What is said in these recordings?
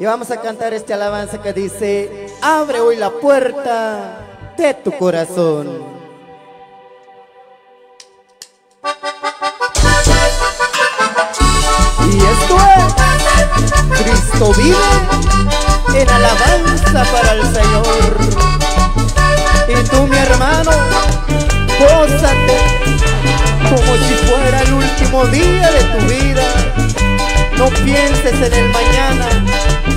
Y vamos a cantar esta alabanza que dice, abre hoy la puerta de tu corazón. Y esto es Cristo vive en alabanza para el Señor. Y tú mi hermano, gózate como si fuera el último día de tu vida. No pienses en el mañana,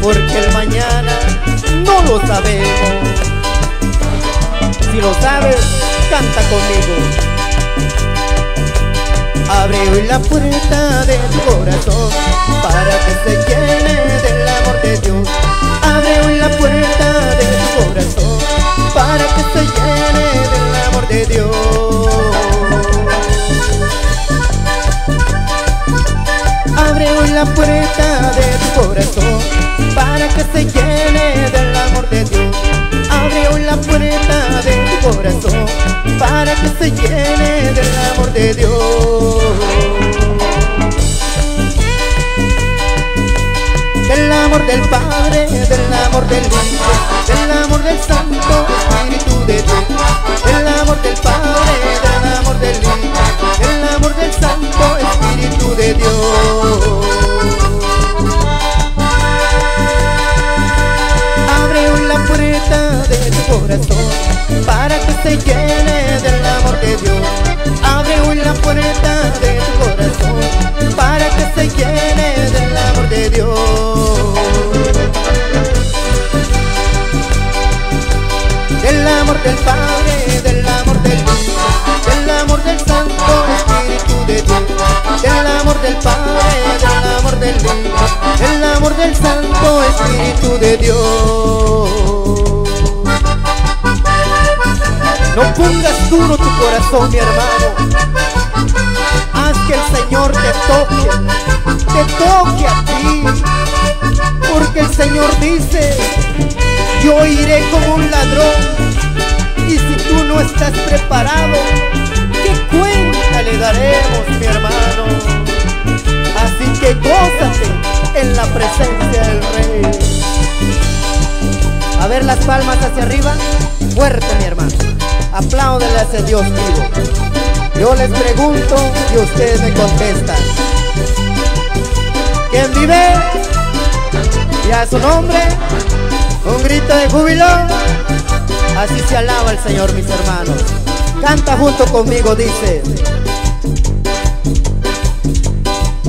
porque el mañana no lo sabemos. Si lo sabes, canta conmigo. Abre hoy la puerta de tu corazón para que se llene del amor de Dios. Abre hoy la puerta de tu corazón para que se llene del amor de Dios. Abre hoy la puerta de tu corazón para que se llene del amor de Dios. Hoy la puerta de tu corazón para que se llene del amor de Dios. Del amor del Padre, del amor del Hijo, Del Padre, del amor del Hijo, del amor del Santo Espíritu de Dios. Del amor del Padre, del amor del Hijo, del amor del Santo Espíritu de Dios. No pongas duro tu corazón, mi hermano. Haz que el Señor te toque, te toque a ti. Porque el Señor dice, yo iré como un ladrón. Estás preparado, ¿qué cuenta le daremos, mi hermano? Así que gózate en la presencia del Rey. A ver las palmas hacia arriba, fuerte, mi hermano. Apláudelas a Dios vivo. Yo les pregunto y ustedes me contestan. ¿Quién vive? Y a su nombre, un grito de júbilo. Así se alaba el Señor, mis hermanos. Canta junto conmigo, dice.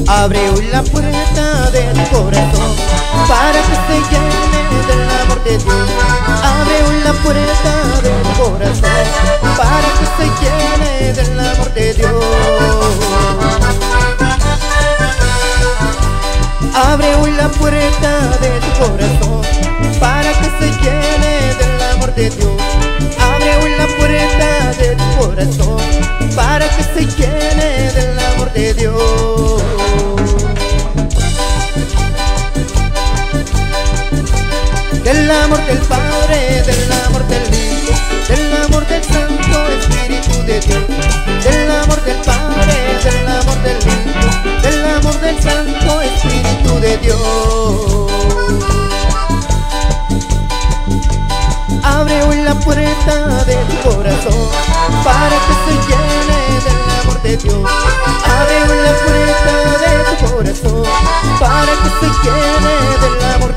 Abre hoy la puerta de tu corazón para que se llene del amor de Dios. La puerta de tu corazón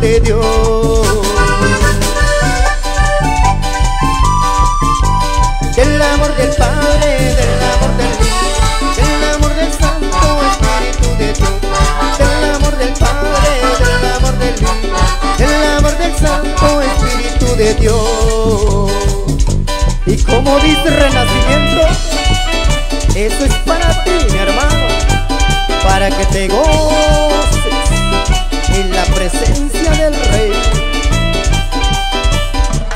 de Dios. Del amor del Padre, del amor del Hijo, del amor del Santo Espíritu de Dios. Del amor del Padre, del amor del Hijo, del amor del Santo Espíritu de Dios. Y como dice Renacimiento, eso es para ti, mi hermano, para que te en la presencia del Rey.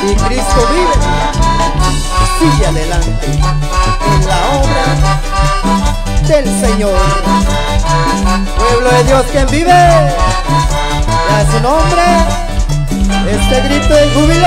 Y Cristo vive sigue adelante en la obra del Señor. Pueblo de Dios, quien vive, a su nombre, este grito de júbilo.